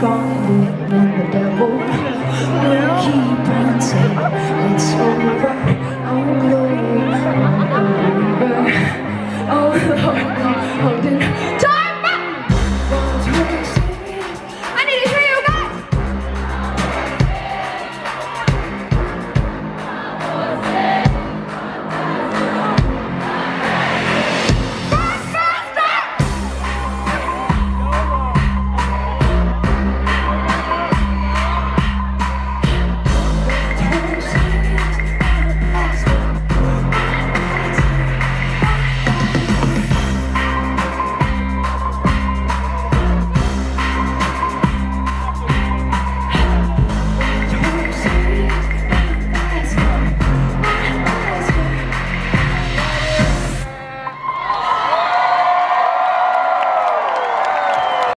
gone and the devil will keep dancing.